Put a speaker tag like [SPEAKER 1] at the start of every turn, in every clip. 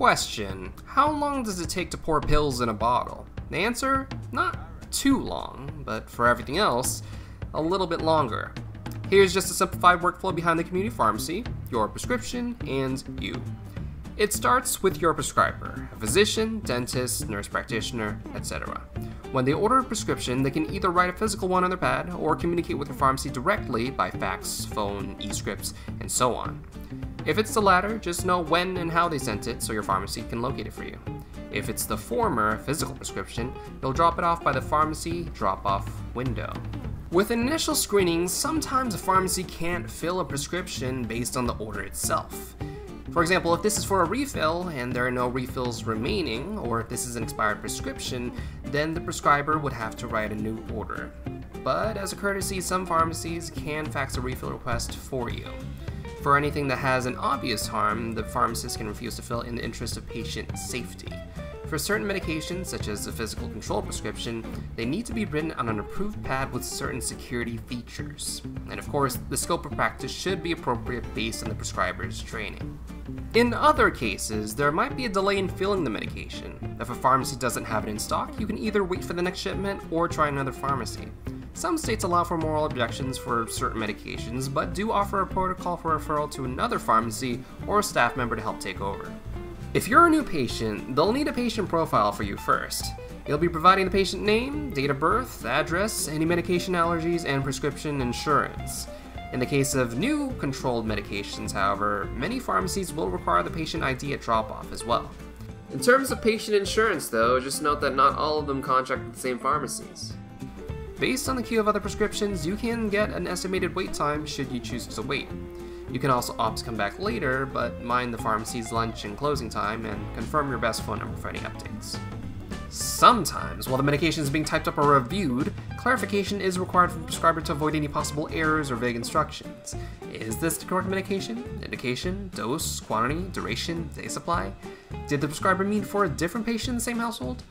[SPEAKER 1] Question How long does it take to pour pills in a bottle? The answer Not too long, but for everything else, a little bit longer. Here's just a simplified workflow behind the community pharmacy, your prescription, and you. It starts with your prescriber, a physician, dentist, nurse practitioner, etc. When they order a prescription, they can either write a physical one on their pad or communicate with the pharmacy directly by fax, phone, e-scripts, and so on. If it's the latter, just know when and how they sent it so your pharmacy can locate it for you. If it's the former, physical prescription, you'll drop it off by the pharmacy drop-off window. With initial screening, sometimes a pharmacy can't fill a prescription based on the order itself. For example, if this is for a refill and there are no refills remaining, or if this is an expired prescription, then the prescriber would have to write a new order. But as a courtesy, some pharmacies can fax a refill request for you. For anything that has an obvious harm, the pharmacist can refuse to fill in the interest of patient safety. For certain medications, such as the physical control prescription, they need to be written on an approved pad with certain security features. And of course, the scope of practice should be appropriate based on the prescriber's training. In other cases, there might be a delay in filling the medication. If a pharmacy doesn't have it in stock, you can either wait for the next shipment or try another pharmacy. Some states allow for moral objections for certain medications, but do offer a protocol for referral to another pharmacy or a staff member to help take over. If you're a new patient, they'll need a patient profile for you first. You'll be providing the patient name, date of birth, address, any medication allergies, and prescription insurance. In the case of new controlled medications, however, many pharmacies will require the patient ID at drop-off as well. In terms of patient insurance, though, just note that not all of them contract with the same pharmacies. Based on the queue of other prescriptions, you can get an estimated wait time should you choose to wait. You can also opt to come back later, but mind the pharmacy's lunch and closing time and confirm your best phone number for any updates. Sometimes, while the medication is being typed up or reviewed, clarification is required from the prescriber to avoid any possible errors or vague instructions. Is this the correct medication? Indication? Dose? Quantity? Duration? Day supply? Did the prescriber mean for a different patient in the same household?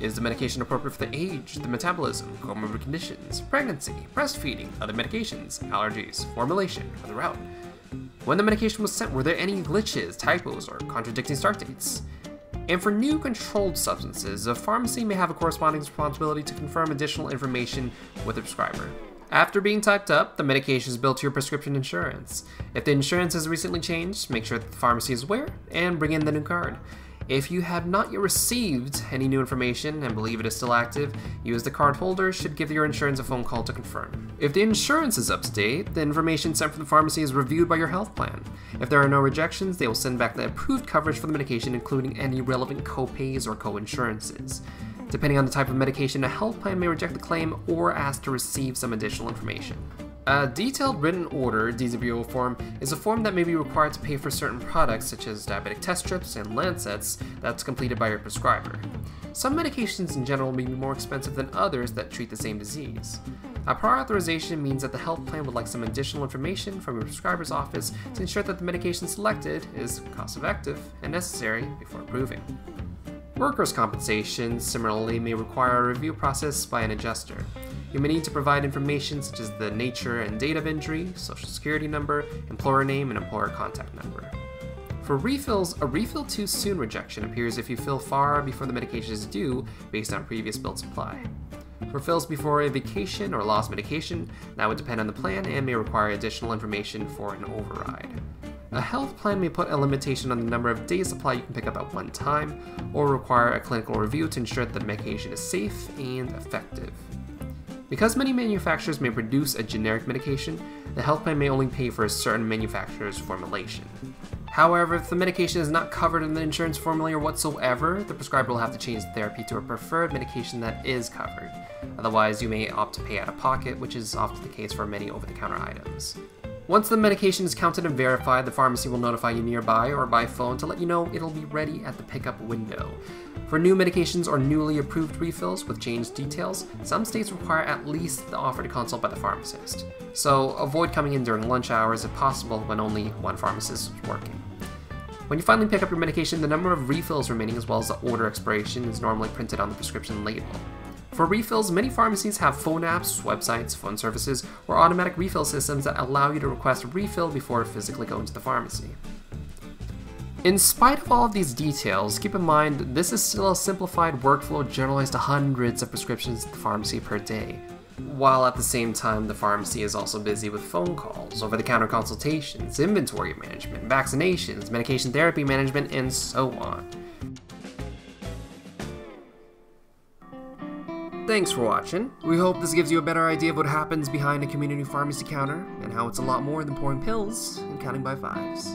[SPEAKER 1] Is the medication appropriate for the age, the metabolism, comorbid conditions, pregnancy, breastfeeding, other medications, allergies, formulation, or the route? When the medication was sent, were there any glitches, typos, or contradicting start dates? And for new controlled substances, a pharmacy may have a corresponding responsibility to confirm additional information with the prescriber. After being typed up, the medication is billed to your prescription insurance. If the insurance has recently changed, make sure that the pharmacy is aware and bring in the new card. If you have not yet received any new information and believe it is still active, you as the cardholder should give your insurance a phone call to confirm. If the insurance is up to date, the information sent from the pharmacy is reviewed by your health plan. If there are no rejections, they will send back the approved coverage for the medication, including any relevant copays or co-insurances. Depending on the type of medication, a health plan may reject the claim or ask to receive some additional information. A detailed written order, DWO form, is a form that may be required to pay for certain products such as diabetic test strips and lancets that's completed by your prescriber. Some medications in general may be more expensive than others that treat the same disease. A prior authorization means that the health plan would like some additional information from your prescriber's office to ensure that the medication selected is cost effective and necessary before approving. Workers' compensation similarly may require a review process by an adjuster. You may need to provide information such as the nature and date of injury, social security number, employer name, and employer contact number. For refills, a refill too soon rejection appears if you fill far before the medication is due based on previous billed supply. For fills before a vacation or lost medication, that would depend on the plan and may require additional information for an override. A health plan may put a limitation on the number of days supply you can pick up at one time, or require a clinical review to ensure that the medication is safe and effective. Because many manufacturers may produce a generic medication, the health plan may only pay for a certain manufacturer's formulation. However, if the medication is not covered in the insurance formulary whatsoever, the prescriber will have to change the therapy to a preferred medication that is covered. Otherwise, you may opt to pay out of pocket, which is often the case for many over-the-counter items. Once the medication is counted and verified, the pharmacy will notify you nearby or by phone to let you know it'll be ready at the pickup window. For new medications or newly approved refills with changed details, some states require at least the offer to consult by the pharmacist. So avoid coming in during lunch hours if possible when only one pharmacist is working. When you finally pick up your medication, the number of refills remaining as well as the order expiration is normally printed on the prescription label. For refills, many pharmacies have phone apps, websites, phone services, or automatic refill systems that allow you to request a refill before physically going to the pharmacy. In spite of all of these details, keep in mind this is still a simplified workflow generalized to hundreds of prescriptions at the pharmacy per day. While at the same time, the pharmacy is also busy with phone calls, over the counter consultations, inventory management, vaccinations, medication therapy management, and so on. Thanks for watching. We hope this gives you a better idea of what happens behind a community pharmacy counter and how it's a lot more than pouring pills and counting by fives.